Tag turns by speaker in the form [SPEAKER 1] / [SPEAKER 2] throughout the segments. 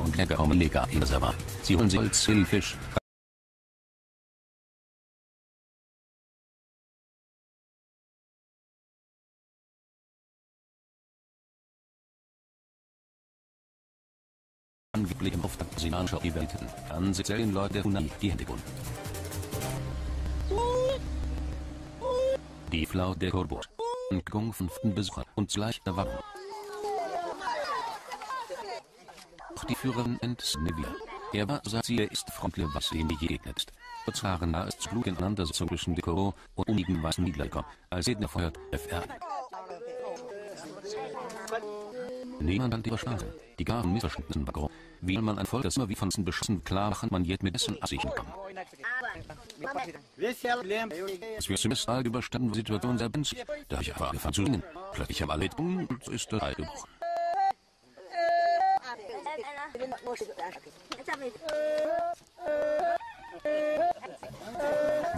[SPEAKER 1] und kommen legal in Reservoir. Sie holen Holz, Fisch, angeblich im Auftrag brasilianischer Rivalitäten. Dann zählen Leute der UNAI die bunt. Die Flau der Korbot. Entgung fünften Besucher und zugleich der Auch die Führerin Entznevia. Er war, er ist freundlich, was ihm begegnet ist. Da es klug ineinander zwischen Dekoro und unigen weißen Niederländer, als Edner feuert, FR. Niemand an ihrer Sprache. Die garen Missverständnissen war Wie man ein Volk, das immer wie von Zen beschossen klar machen, man jet mit Essen absichern kann. Es wird Semester überstanden, Situation sehr benzig. Da ich aber angefangen zu singen. Plötzlich und ist der Teil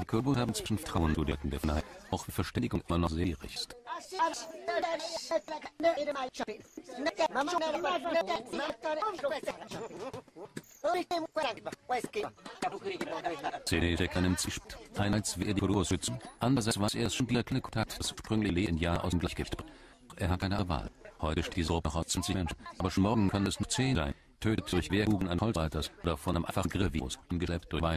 [SPEAKER 1] Die Kurbo haben zwischen Frauen studierten der Freiheit, auch für Verständigung immer noch sehr ist. CD der im Zwiespalt. Einerseits will er die Kultur schützen, andererseits was er schon Klick hat, das ursprüngliche in Jahr aus dem Gleichgewicht. Er hat keine Wahl. Heute steht die aus 20 Menschen, aber schon morgen kann es nur 10 sein. Tötet durch Wehrhuben an Holzreiters oder von einem einfachen Grillvirus, umgeschleppt durch Wein.